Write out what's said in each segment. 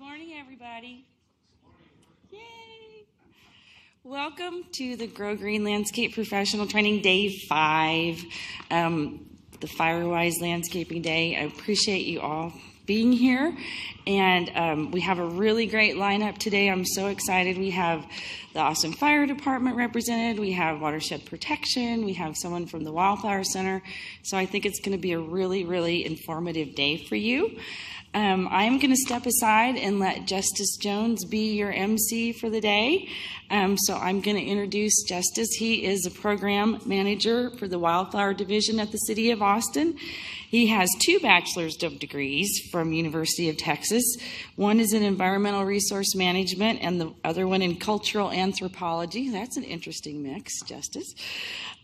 morning, everybody. Yay! Welcome to the Grow Green Landscape Professional Training Day 5, um, the Firewise Landscaping Day. I appreciate you all being here. And um, we have a really great lineup today. I'm so excited. We have the Austin Fire Department represented, we have Watershed Protection, we have someone from the Wildflower Center. So I think it's going to be a really, really informative day for you. Um, I'm going to step aside and let Justice Jones be your MC for the day. Um, so I'm going to introduce Justice. He is a program manager for the Wildflower Division at the City of Austin. He has two bachelor's degrees from University of Texas. One is in environmental resource management and the other one in cultural anthropology. That's an interesting mix, Justice.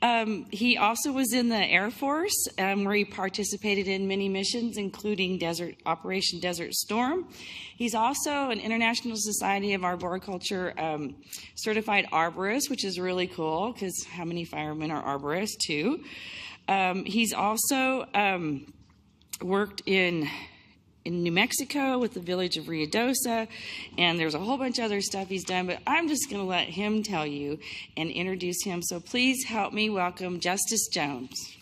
Um, he also was in the Air Force, um, where he participated in many missions, including Desert Operation Desert Storm. He's also an International Society of Arboriculture um, certified arborist, which is really cool because how many firemen are arborists too? Um, he's also um, worked in in New Mexico with the village of Ruidoso, and there's a whole bunch of other stuff he's done, but I'm just going to let him tell you and introduce him. So please help me welcome Justice Jones.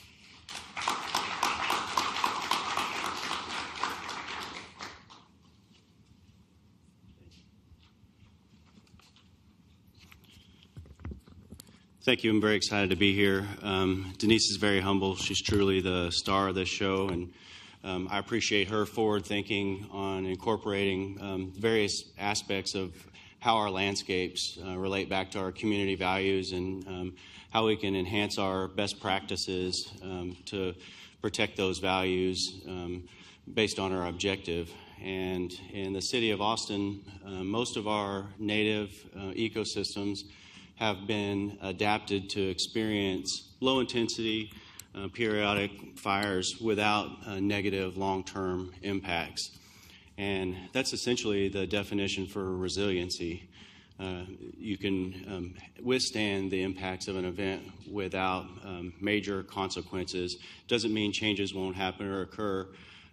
Thank you. I'm very excited to be here. Um, Denise is very humble. She's truly the star of this show, and um, I appreciate her forward thinking on incorporating um, various aspects of how our landscapes uh, relate back to our community values and um, how we can enhance our best practices um, to protect those values um, based on our objective. And in the city of Austin, uh, most of our native uh, ecosystems have been adapted to experience low intensity uh, periodic fires without uh, negative long term impacts. And that's essentially the definition for resiliency. Uh, you can um, withstand the impacts of an event without um, major consequences. Doesn't mean changes won't happen or occur.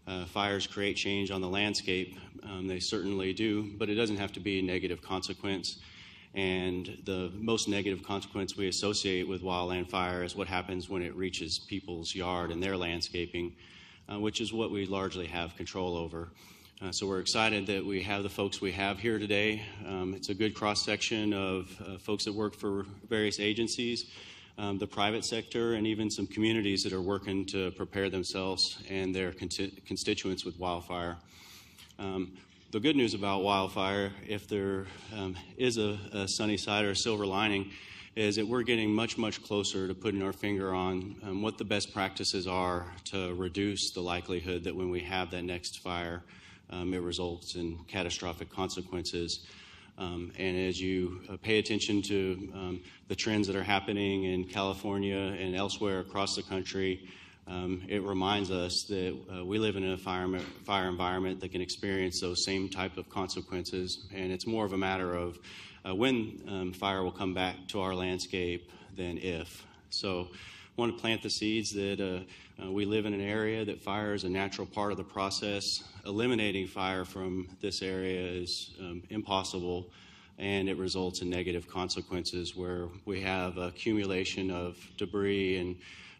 Uh, fires create change on the landscape. Um, they certainly do, but it doesn't have to be a negative consequence. And the most negative consequence we associate with wildland fire is what happens when it reaches people's yard and their landscaping, uh, which is what we largely have control over. Uh, so we're excited that we have the folks we have here today. Um, it's a good cross section of uh, folks that work for various agencies, um, the private sector, and even some communities that are working to prepare themselves and their constituents with wildfire. Um, the good news about wildfire, if there um, is a, a, sunny side or a silver lining, is that we're getting much, much closer to putting our finger on um, what the best practices are to reduce the likelihood that when we have that next fire, um, it results in catastrophic consequences. Um, and as you uh, pay attention to um, the trends that are happening in California and elsewhere across the country, um, it reminds us that uh, we live in a fire, fire, environment that can experience those same type of consequences, and it's more of a matter of uh, when um, fire will come back to our landscape than if. So, I want to plant the seeds that uh, uh, we live in an area that fire is a natural part of the process. Eliminating fire from this area is um, impossible and it results in negative consequences where we have accumulation of debris and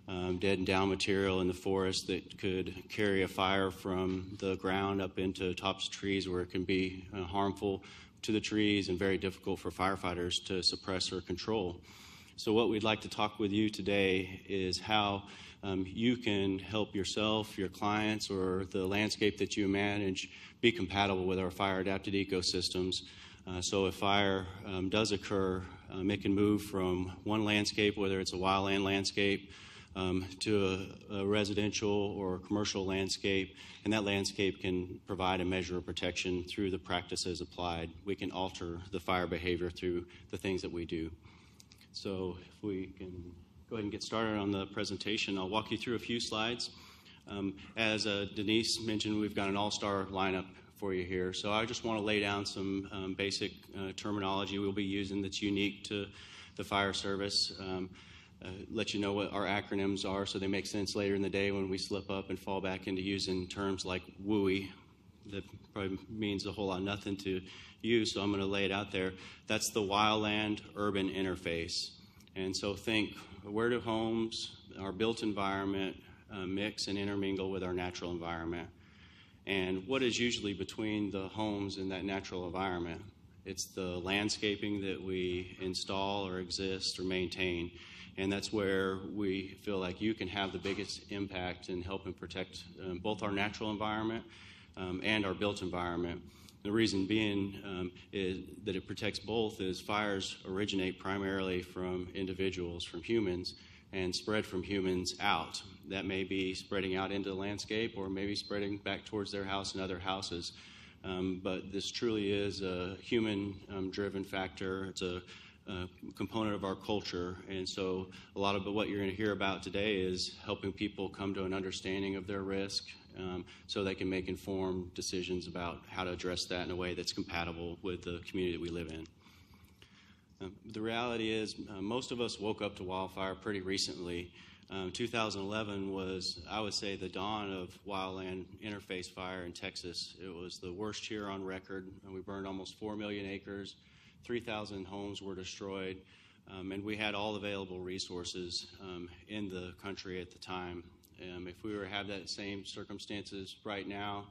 um, dead and down material in the forest that could carry a fire from the ground up into tops of trees where it can be uh, harmful to the trees and very difficult for firefighters to suppress or control. So, what we'd like to talk with you today is how um, you can help yourself, your clients, or the landscape that you manage be compatible with our fire adapted ecosystems. Uh, so, if fire um, does occur, um, it can move from one landscape, whether it's a wildland landscape, um, to a, a, residential or commercial landscape, and that landscape can provide a measure of protection through the practices applied. We can alter the fire behavior through the things that we do. So if we can go ahead and get started on the presentation, I'll walk you through a few slides. Um, as uh, Denise mentioned, we've got an all-star lineup for you here. So I just want to lay down some um, basic uh, terminology we'll be using that's unique to the fire service. Uh, let you know what our acronyms are so they make sense later in the day when we slip up and fall back into using terms like WUI, that probably means a whole lot nothing to you, so I'm going to lay it out there. That's the wildland urban interface. And so think where do homes, our built environment, uh, mix and intermingle with our natural environment? And what is usually between the homes and that natural environment? It's the landscaping that we install or exist or maintain. And that's where we feel like you can have the biggest impact in helping protect um, both our natural environment um, and our built environment. The reason being um, is that it protects both is fires originate primarily from individuals, from humans, and spread from humans out. That may be spreading out into the landscape or maybe spreading back towards their house and other houses. Um, but this truly is a human um, driven factor. It's a, a, component of our culture. And so, a lot of what you're going to hear about today is helping people come to an understanding of their risk um, so they can make informed decisions about how to address that in a way that's compatible with the community that we live in. Um, the reality is, uh, most of us woke up to wildfire pretty recently. Um, 2011 was, I would say, the dawn of wildland interface fire in Texas. It was the worst year on record. And we burned almost 4 million acres, 3,000 homes were destroyed, um, and we had all available resources um, in the country at the time. Um, if we were to have that same circumstances right now,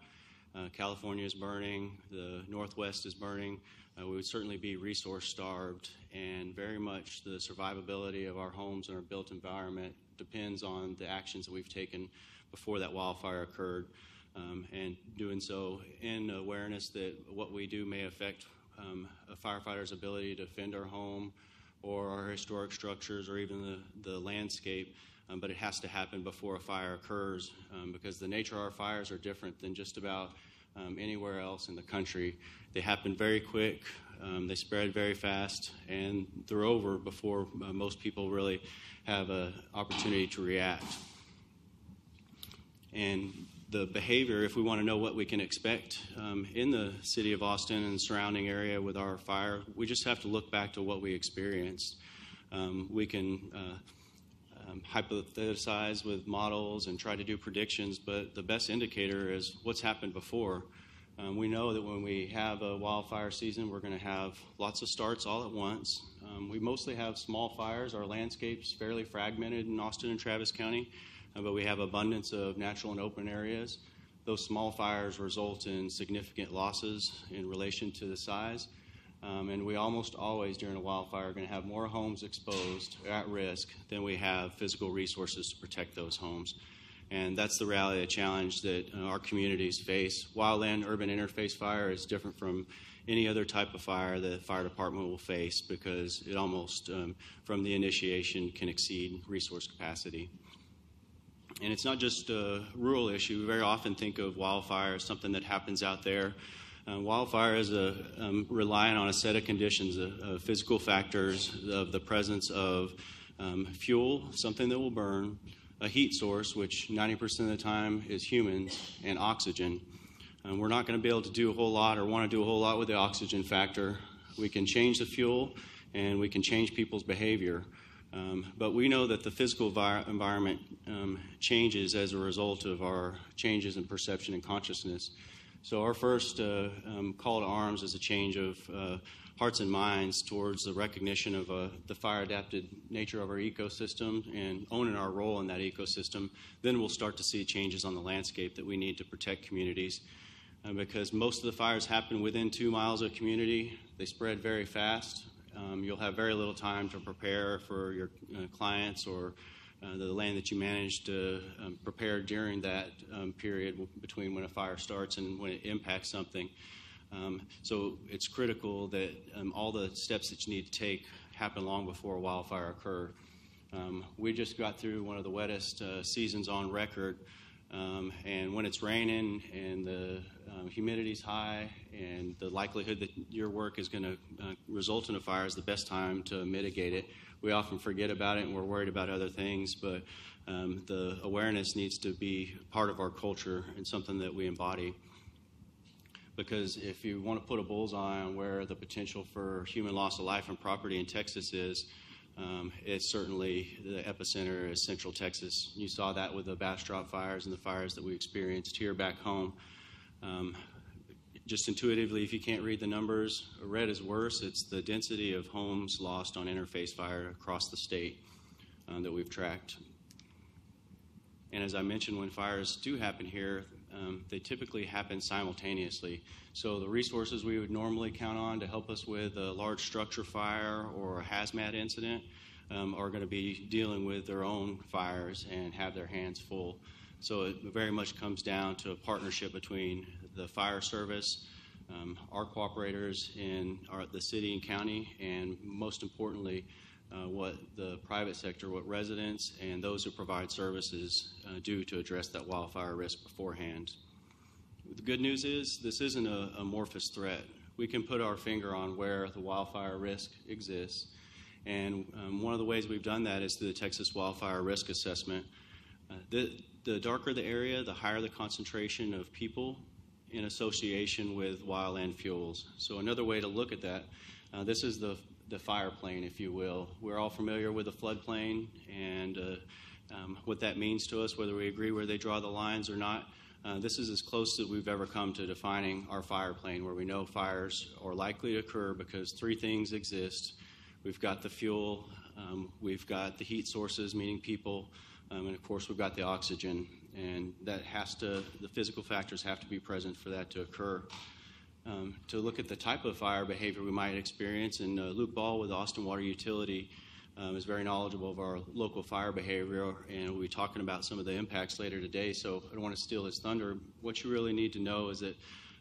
uh, California is burning, the Northwest is burning, uh, we would certainly be resource starved, and very much the survivability of our homes and our built environment depends on the actions that we've taken before that wildfire occurred, um, and doing so in awareness that what we do may affect um, a firefighter's ability to defend our home or our historic structures or even the, the landscape. Um, but it has to happen before a fire occurs um, because the nature of our fires are different than just about um, anywhere else in the country. They happen very quick, um, they spread very fast, and they're over before uh, most people really have an opportunity to react. And the behavior, if we want to know what we can expect um, in the city of Austin and surrounding area with our fire, we just have to look back to what we experienced. Um, we can uh, um, hypothesize with models and try to do predictions, but the best indicator is what's happened before. Um, we know that when we have a wildfire season, we're going to have lots of starts all at once. Um, we mostly have small fires. Our landscape's fairly fragmented in Austin and Travis County, but we have abundance of natural and open areas. Those small fires result in significant losses in relation to the size. Um, and we almost always, during a wildfire, are going to have more homes exposed at risk than we have physical resources to protect those homes. And that's the reality, the challenge that uh, our communities face. Wildland urban interface fire is different from any other type of fire the fire department will face because it almost, um, from the initiation, can exceed resource capacity. And it's not just a rural issue. We very often think of wildfire as something that happens out there. Uh, wildfire is a, um, relying on a set of conditions, uh, uh, physical factors of the presence of um, fuel, something that will burn, a heat source, which 90% of the time is humans, and oxygen. Um, we're not going to be able to do a whole lot or want to do a whole lot with the oxygen factor. We can change the fuel and we can change people's behavior. Um, but we know that the physical vi- environment um, changes as a result of our changes in perception and consciousness. So, our first uh, um, call to arms is a change of uh, hearts and minds towards the recognition of uh, the fire adapted nature of our ecosystem and owning our role in that ecosystem, then we'll start to see changes on the landscape that we need to protect communities. Uh, because most of the fires happen within two miles of community, they spread very fast. Um, you'll have very little time to prepare for your uh, clients or uh, the land that you manage to um, prepare during that um, period between when a fire starts and when it impacts something. Um, so it's critical that um, all the steps that you need to take happen long before a wildfire occur. Um, we just got through one of the wettest uh, seasons on record, um, and when it's raining and the um, is high and the likelihood that your work is going to uh, result in a fire is the best time to mitigate it. We often forget about it and we're worried about other things, but um, the awareness needs to be part of our culture and something that we embody because if you want to put a bullseye on where the potential for human loss of life and property in Texas is, um, it's certainly the epicenter is Central Texas. You saw that with the Bastrop fires and the fires that we experienced here back home. Um, just intuitively, if you can't read the numbers, red is worse. It's the density of homes lost on interface fire across the state um, that we've tracked. And as I mentioned, when fires do happen here, um, they typically happen simultaneously. So the resources we would normally count on to help us with a large structure fire or a hazmat incident um, are going to be dealing with their own fires and have their hands full. So it very much comes down to a partnership between the fire service, um, our cooperators in our, the city and county, and most importantly, uh, what the private sector, what residents and those who provide services uh, do to address that wildfire risk beforehand. The good news is this isn't a amorphous threat. We can put our finger on where the wildfire risk exists. And um, one of the ways we've done that is through the Texas Wildfire Risk Assessment. Uh, the, the darker the area, the higher the concentration of people in association with wildland fuels. So another way to look at that, uh, this is the, the fire plane, if you will. We're all familiar with the floodplain and uh, um, what that means to us, whether we agree where they draw the lines or not. Uh, this is as close as we've ever come to defining our fire plane, where we know fires are likely to occur because three things exist. We've got the fuel, um, we've got the heat sources, meaning people, um, and of course we've got the oxygen and that has to, the physical factors have to be present for that to occur. Um, to look at the type of fire behavior we might experience, and uh, Luke Ball with Austin Water Utility um, is very knowledgeable of our local fire behavior, and we'll be talking about some of the impacts later today. So I don't want to steal his thunder. What you really need to know is that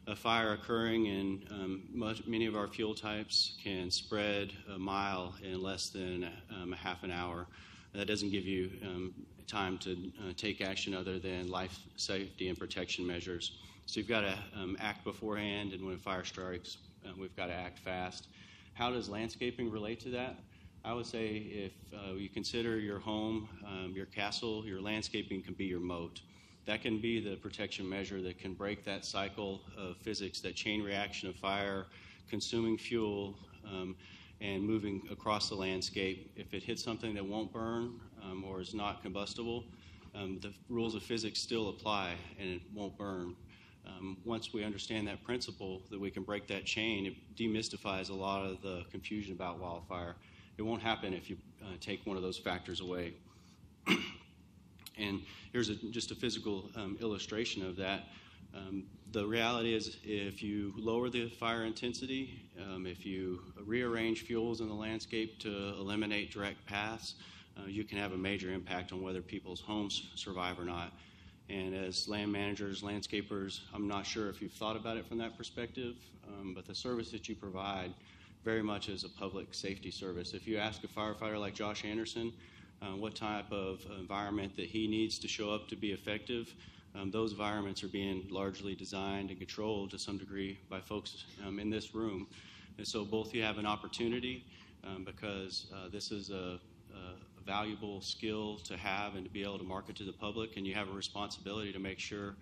a fire occurring in um, much, many of our fuel types can spread a mile in less than um, a half an hour. That doesn't give you um, time to uh, take action other than life safety and protection measures. So you've got to um, act beforehand, and when a fire strikes, uh, we've got to act fast. How does landscaping relate to that? I would say if uh, you consider your home, um, your castle, your landscaping can be your moat. That can be the protection measure that can break that cycle of physics, that chain reaction of fire, consuming fuel, um, and moving across the landscape. If it hits something that won't burn um, or is not combustible, um, the rules of physics still apply and it won't burn. Um, once we understand that principle, that we can break that chain, it demystifies a lot of the confusion about wildfire. It won't happen if you uh, take one of those factors away. and here's a, just a physical um, illustration of that. Um, the reality is, if you lower the fire intensity, um, if you rearrange fuels in the landscape to eliminate direct paths, uh, you can have a major impact on whether people's homes survive or not. And as land managers, landscapers, I'm not sure if you've thought about it from that perspective, um, but the service that you provide very much is a public safety service. If you ask a firefighter like Josh Anderson uh, what type of environment that he needs to show up to be effective, um, those environments are being largely designed and controlled to some degree by folks um, in this room. And so both you have an opportunity um, because uh, this is a, a, valuable skill to have and to be able to market to the public, and you have a responsibility to make sure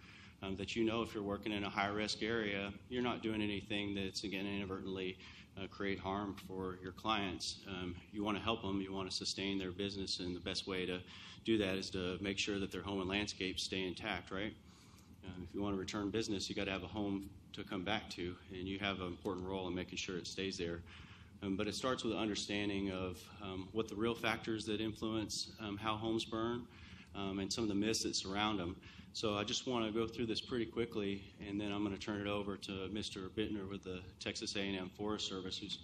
um, that you know if you're working in a high risk area, you're not doing anything that's again inadvertently create harm for your clients. Um, you want to help them, you want to sustain their business, and the best way to do that is to make sure that their home and landscape stay intact, right? Uh, if you want to return business, you got to have a home to come back to, and you have an important role in making sure it stays there. Um, but it starts with an understanding of um, what the real factors that influence um, how homes burn um, and some of the myths that surround them. So I just want to go through this pretty quickly, and then I'm going to turn it over to Mr. Bittner with the Texas A&M Forest Service, who's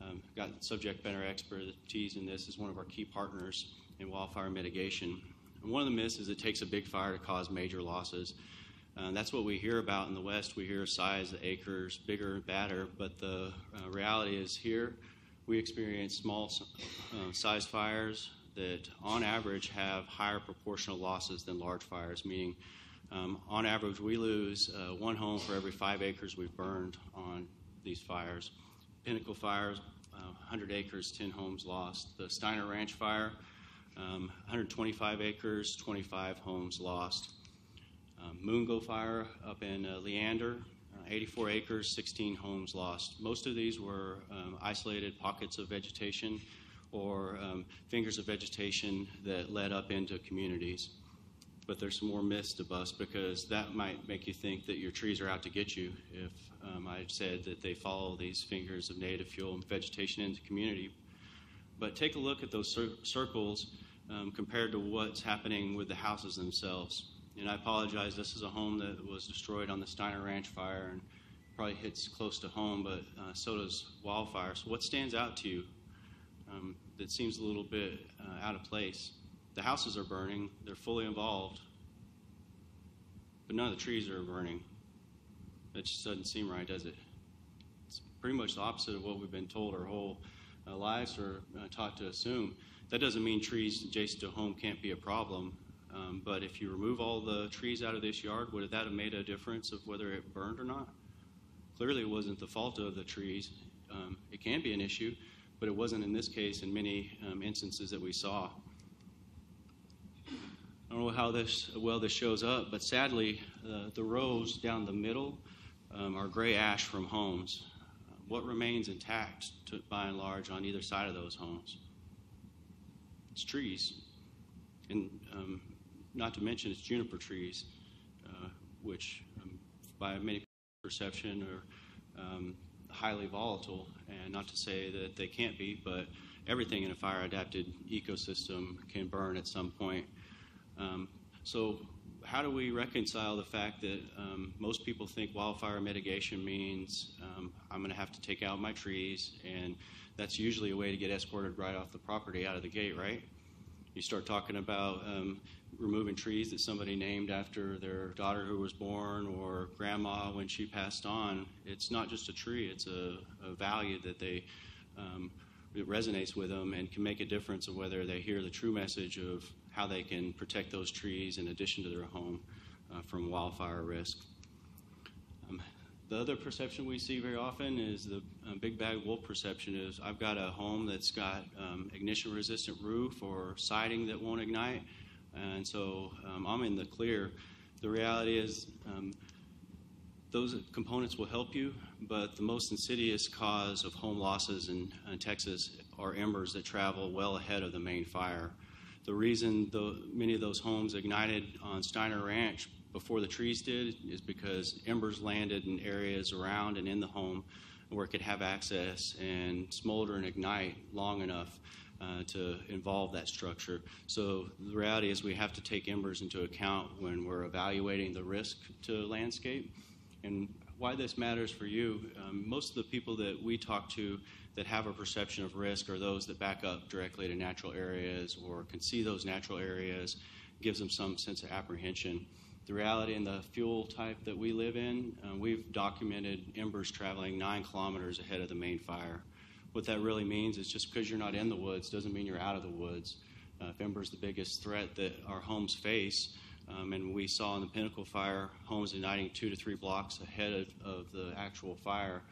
um, got subject matter expertise in this, is one of our key partners in wildfire mitigation. And one of the myths is it takes a big fire to cause major losses. Uh, that's what we hear about in the West. We hear size, the acres, bigger, badder, but the uh, reality is here we experience small uh, size fires that on average have higher proportional losses than large fires, meaning um, on average we lose uh, one home for every five acres we've burned on these fires. Pinnacle fires, 100 uh, acres, 10 homes lost. The Steiner Ranch fire, um, 125 acres, 25 homes lost. Um, Moongo Fire up in uh, Leander, uh, 84 acres, 16 homes lost. Most of these were um, isolated pockets of vegetation or um, fingers of vegetation that led up into communities. but there's some more myths to bust because that might make you think that your trees are out to get you if um, I said that they follow these fingers of native fuel and vegetation into community. But take a look at those cir- circles um, compared to what's happening with the houses themselves. And I apologize, this is a home that was destroyed on the Steiner Ranch fire and probably hits close to home, but uh, so does wildfire. So, what stands out to you um, that seems a little bit uh, out of place? The houses are burning, they're fully involved, but none of the trees are burning. That just doesn't seem right, does it? It's pretty much the opposite of what we've been told our whole uh, lives or uh, taught to assume. That doesn't mean trees adjacent to home can't be a problem. Um, but if you remove all the trees out of this yard, would that have made a difference of whether it burned or not? Clearly, it wasn't the fault of the trees. Um, it can be an issue, but it wasn't in this case in many um, instances that we saw. I don't know how this well this shows up, but sadly, uh, the rows down the middle um, are gray ash from homes. What remains intact, to, by and large, on either side of those homes? It's trees, and um, not to mention it's juniper trees, uh, which, um, by many perception, are highly volatile. And not to say that they can't be, but everything in a fire-adapted ecosystem can burn at some point. Um, so, how do we reconcile the fact that um, most people think wildfire mitigation means um, I'm going to have to take out my trees, and that's usually a way to get escorted right off the property out of the gate, right? You start talking about um, removing trees that somebody named after their daughter who was born or grandma when she passed on. It's not just a tree; it's a, a value that they um, it resonates with them and can make a difference of whether they hear the true message of how they can protect those trees in addition to their home uh, from wildfire risk. Um, the other perception we see very often is the uh, big bag wolf perception is I've got a home that's got um, ignition resistant roof or siding that won't ignite, and so um, I'm in the clear. The reality is um, those components will help you, but the most insidious cause of home losses in, in Texas are embers that travel well ahead of the main fire. The reason the, many of those homes ignited on Steiner Ranch before the trees did is because embers landed in areas around and in the home where it could have access and smolder and ignite long enough uh, to involve that structure. So the reality is we have to take embers into account when we're evaluating the risk to landscape. And why this matters for you, um, most of the people that we talk to that have a perception of risk are those that back up directly to natural areas or can see those natural areas, gives them some sense of apprehension. The reality and the fuel type that we live in, uh, we've documented embers traveling nine kilometers ahead of the main fire. What that really means is just because you're not in the woods doesn't mean you're out of the woods. Uh, if embers the biggest threat that our homes face, um, and we saw in the Pinnacle fire homes igniting two to three blocks ahead of, of the actual fire,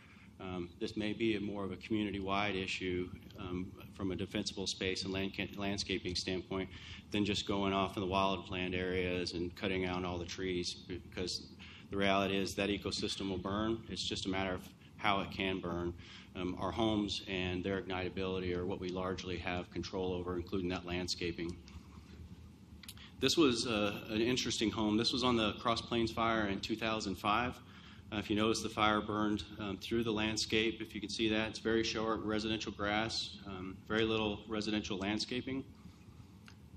um, this may be a more of a community-wide issue um, from a defensible space and land, landscaping standpoint than just going off in the wildland areas and cutting out all the trees because the reality is that ecosystem will burn. It's just a matter of how it can burn. Um, our homes and their ignitability are what we largely have control over, including that landscaping. This was uh, an interesting home. This was on the Cross Plains fire in 2005. Uh, if you notice, the fire burned um, through the landscape. If you can see that, it's very short residential grass, um, very little residential landscaping.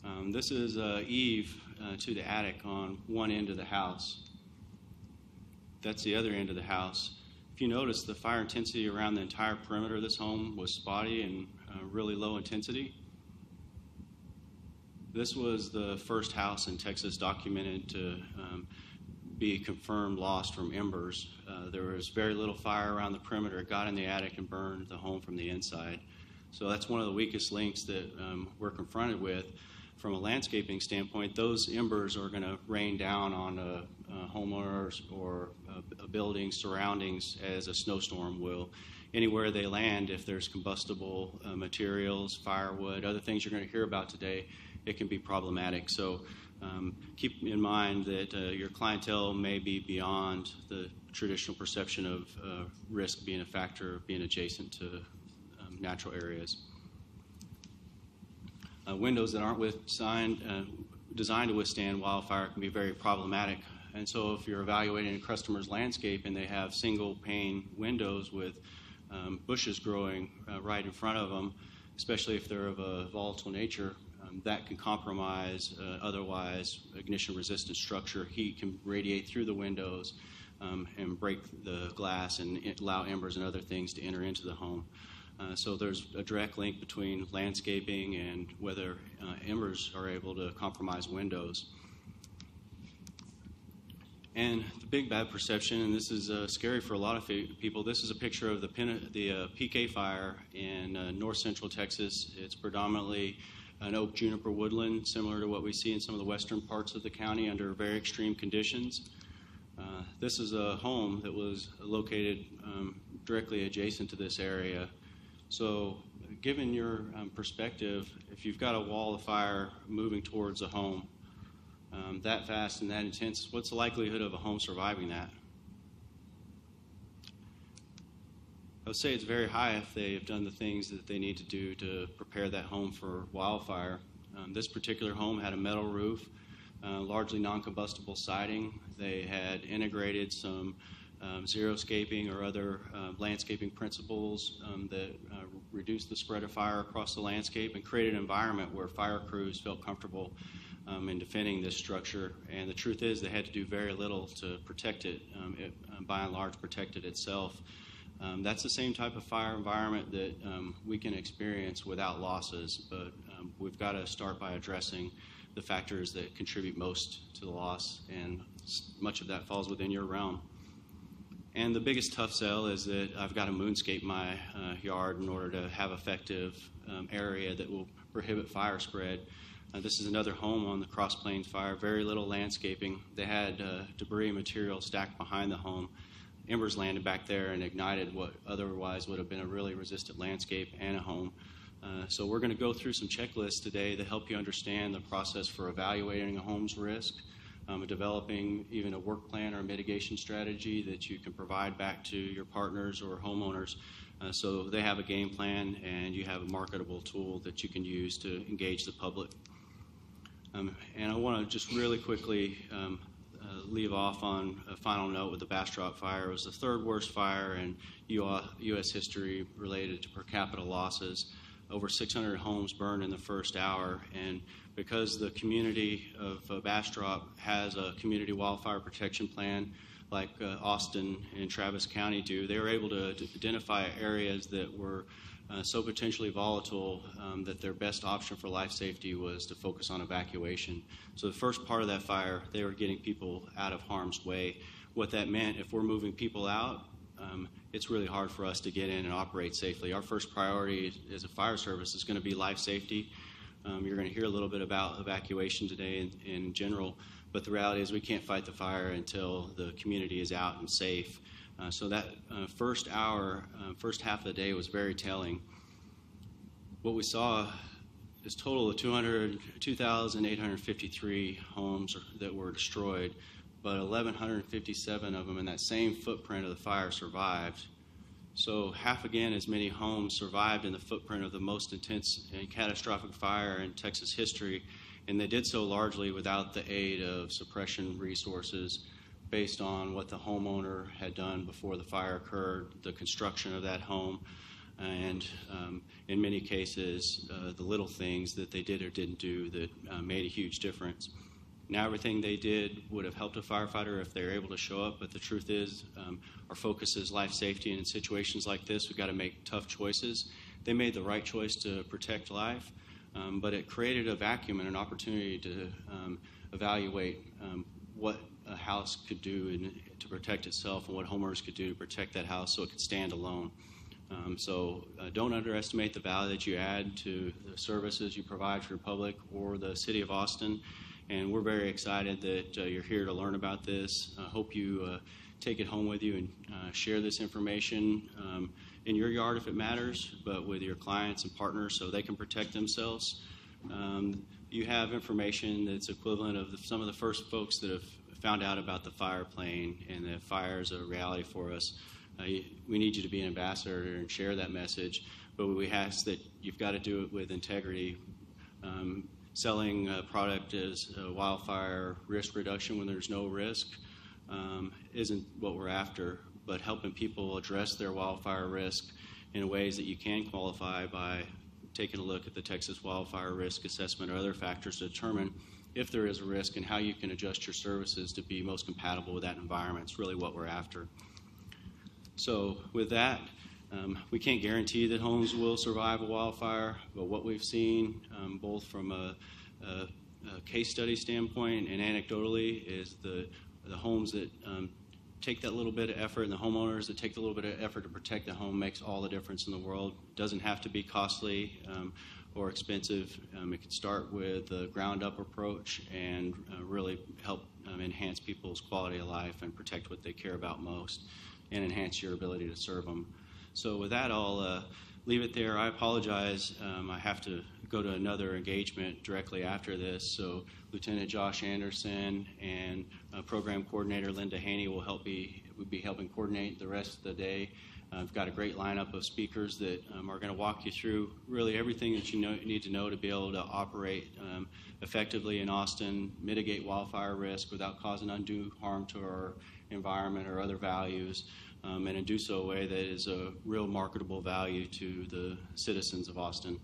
Um, this is uh, eave uh, to the attic on one end of the house. That's the other end of the house. If you notice, the fire intensity around the entire perimeter of this home was spotty and uh, really low intensity. This was the first house in Texas documented to um, be confirmed lost from embers. Uh, there was very little fire around the perimeter. It got in the attic and burned the home from the inside. So that's one of the weakest links that um, we're confronted with. From a landscaping standpoint, those embers are going to rain down on a, a homeowners or a, a building surroundings as a snowstorm will. Anywhere they land, if there's combustible uh, materials, firewood, other things you're going to hear about today, it can be problematic. So um, keep in mind that uh, your clientele may be beyond the traditional perception of uh, risk being a factor of being adjacent to um, natural areas. Uh, windows that aren't with sign, uh, designed to withstand wildfire can be very problematic. And so, if you're evaluating a customer's landscape and they have single pane windows with um, bushes growing uh, right in front of them, especially if they're of a volatile nature, um, that can compromise uh, otherwise ignition resistant structure. Heat can radiate through the windows um, and break the glass and allow embers and other things to enter into the home. Uh, so there's a direct link between landscaping and whether uh, embers are able to compromise windows. And the big bad perception, and this is uh, scary for a lot of people. This is a picture of the, the uh, PK fire in uh, north central Texas. It's predominantly an oak juniper woodland, similar to what we see in some of the western parts of the county under very extreme conditions. Uh, this is a home that was located um, directly adjacent to this area. So, given your um, perspective, if you've got a wall of fire moving towards a home, um, that fast and that intense, what's the likelihood of a home surviving that? I would say it's very high if they have done the things that they need to do to prepare that home for wildfire. Um, this particular home had a metal roof, uh, largely non combustible siding. They had integrated some um, xeriscaping or other uh, landscaping principles um, that uh, reduce the spread of fire across the landscape and created an environment where fire crews felt comfortable um, in defending this structure. And the truth is, they had to do very little to protect it. Um, it uh, by and large, protected itself. Um, that's the same type of fire environment that um, we can experience without losses, but um, we've got to start by addressing the factors that contribute most to the loss, and much of that falls within your realm. And the biggest tough sell is that I've got to moonscape my uh, yard in order to have effective um, area that will prohibit fire spread. Uh, this is another home on the Cross Plains fire, very little landscaping. They had uh, debris and material stacked behind the home. Embers landed back there and ignited what otherwise would have been a really resistant landscape and a home. Uh, so we're going to go through some checklists today to help you understand the process for evaluating a home's risk, um, developing even a work plan or mitigation strategy that you can provide back to your partners or homeowners uh, so they have a game plan and you have a marketable tool that you can use to engage the public. Um, and I want to just really quickly um, leave off on a final note with the Bastrop fire. It was the third worst fire in U.S. history related to per capita losses. Over 600 homes burned in the first hour, and because the community of uh, Bastrop has a community wildfire protection plan, like uh, Austin and Travis County do, they were able to, to identify areas that were uh, so potentially volatile um, that their best option for life safety was to focus on evacuation. So the first part of that fire, they were getting people out of harm's way. What that meant, if we're moving people out, um, it's really hard for us to get in and operate safely. Our first priority as a fire service is going to be life safety. Um, you're going to hear a little bit about evacuation today in, in, general, but the reality is we can't fight the fire until the community is out and safe. Uh, so that uh, first hour, uh, first half of the day was very telling. What we saw is total of 2,853 homes that were destroyed, but 1,157 of them in that same footprint of the fire survived. So half again as many homes survived in the footprint of the most intense and catastrophic fire in Texas history, and they did so largely without the aid of suppression resources based on what the homeowner had done before the fire occurred, the construction of that home, and um, in many cases, uh, the little things that they did or didn't do that uh, made a huge difference. Now, everything they did would have helped a firefighter if they were able to show up, but the truth is, um, our focus is life safety, and in situations like this, we've got to make tough choices. They made the right choice to protect life, um, but it created a vacuum and an opportunity to um, evaluate um, what a house could do in, to protect itself and what homeowners could do to protect that house so it could stand alone. Um, so uh, don't underestimate the value that you add to the services you provide for your public or the city of Austin. And we're very excited that uh, you're here to learn about this. I hope you uh, take it home with you and uh, share this information um, in your yard if it matters, but with your clients and partners so they can protect themselves. Um, you have information that's equivalent of the, some of the first folks that have found out about the fire plane and that fire is a reality for us. Uh, we need you to be an ambassador and share that message, but we ask that you've got to do it with integrity. Um, selling a product as a wildfire risk reduction when there's no risk um, isn't what we're after, but helping people address their wildfire risk in ways that you can qualify by taking a look at the Texas Wildfire Risk Assessment or other factors to determine if there is a risk and how you can adjust your services to be most compatible with that environment. It's really what we're after. So, with that, um, we can't guarantee that homes will survive a wildfire, but what we've seen, um, both from a, a, a, case study standpoint and anecdotally, is the, the homes that um, take that little bit of effort and the homeowners that take the little bit of effort to protect the home makes all the difference in the world. Doesn't have to be costly um, or expensive. Um, it can start with a ground up approach and uh, really help um, enhance people's quality of life and protect what they care about most and enhance your ability to serve them. So, with that, I'll uh, leave it there. I apologize. Um, I have to go to another engagement directly after this. So, Lieutenant Josh Anderson and uh, Program Coordinator Linda Haney will help be will be helping coordinate the rest of the day. Uh, I've got a great lineup of speakers that um, are going to walk you through really everything that you know, need to know to be able to operate um, effectively in Austin, mitigate wildfire risk without causing undue harm to our environment or other values, um, and do so in a way that is a real marketable value to the citizens of Austin.